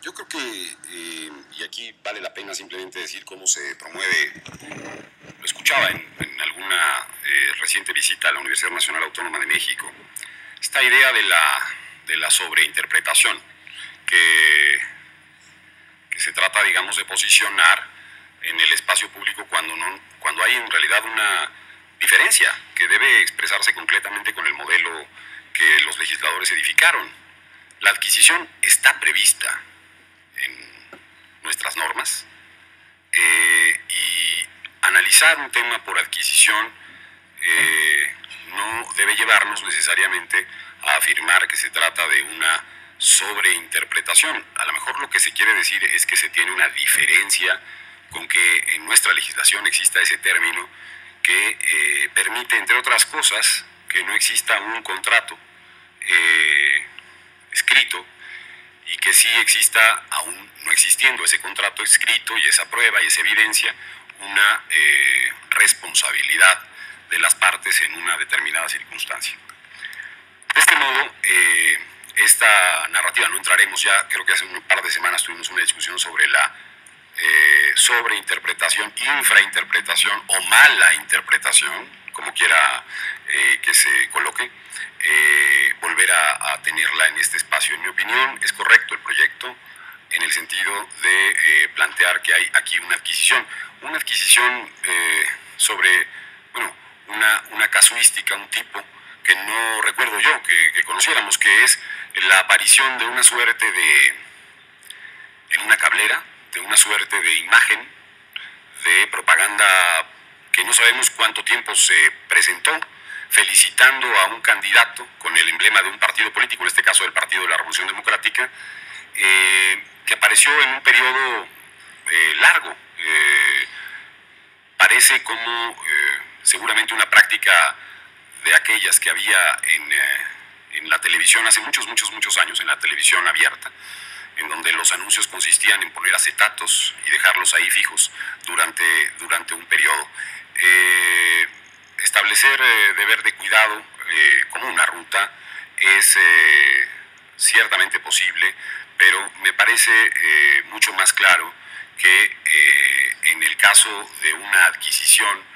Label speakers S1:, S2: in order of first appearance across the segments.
S1: Yo creo que, eh, y aquí vale la pena simplemente decir cómo se promueve, lo escuchaba en, en alguna eh, reciente visita a la Universidad Nacional Autónoma de México, esta idea de la, de la sobreinterpretación, que, que se trata, digamos, de posicionar en el espacio público cuando, no, cuando hay en realidad una diferencia que debe expresarse concretamente con el modelo que los legisladores edificaron. La adquisición está prevista nuestras normas eh, y analizar un tema por adquisición eh, no debe llevarnos necesariamente a afirmar que se trata de una sobreinterpretación. A lo mejor lo que se quiere decir es que se tiene una diferencia con que en nuestra legislación exista ese término que eh, permite, entre otras cosas, que no exista un contrato escrito y que sí exista, aún no existiendo ese contrato escrito y esa prueba y esa evidencia, una eh, responsabilidad de las partes en una determinada circunstancia. De este modo, eh, esta narrativa, no entraremos ya, creo que hace un par de semanas tuvimos una discusión sobre la eh, sobreinterpretación, infrainterpretación o mala interpretación, como quiera eh, que se coloque, volver a, a, tenerla en este espacio. En mi opinión, es correcto el proyecto en el sentido de eh, plantear que hay aquí una adquisición, una adquisición eh, sobre, bueno, una, una, casuística, un tipo que no recuerdo yo que, conociéramos, que es la aparición de una suerte de, en una cablera, de una suerte de imagen de propaganda que no sabemos cuánto tiempo se presentó, felicitando a un candidato con el emblema de un partido político, en este caso del Partido de la Revolución Democrática, eh, que apareció en un periodo eh, largo. Eh, parece como eh, seguramente una práctica de aquellas que había en, en la televisión hace muchos, muchos, muchos años, en la televisión abierta en donde los anuncios consistían en poner acetatos y dejarlos ahí fijos durante, durante un periodo. Establecer deber de cuidado como una ruta es ciertamente posible, pero me parece eh, mucho más claro que eh, en el caso de una adquisición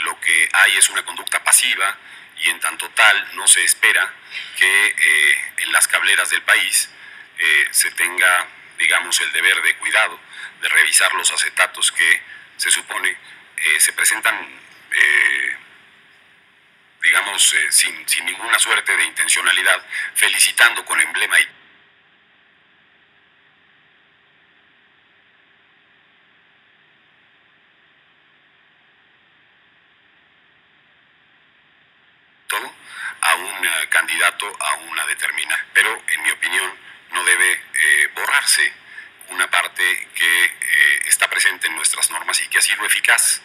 S1: lo que hay es una conducta pasiva y en tanto tal no se espera que en las cableras del país eh, se tenga, digamos, el deber de cuidado de revisar los acetatos que se supone eh, se presentan, eh, digamos, sin, sin, ninguna suerte de intencionalidad, felicitando con emblema y a un candidato a una determinada. Pero, en mi opinión, no debe eh, borrarse una parte que eh, está presente en nuestras normas y que ha sido eficaz,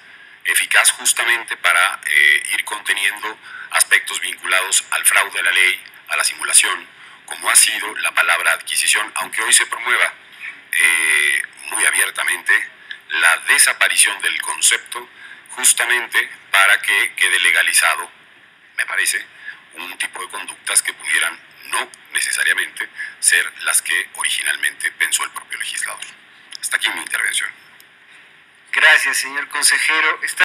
S1: eficaz justamente para eh, ir conteniendo aspectos vinculados al fraude a la ley, a la simulación, como ha sido la palabra adquisición, aunque hoy se promueva eh, muy abiertamente la desaparición del concepto justamente para que quede legalizado, me parece, un tipo de conductas que pudieran no necesariamente ser las que originalmente pensó el propio legislador. Hasta aquí mi intervención.
S2: Gracias, señor consejero.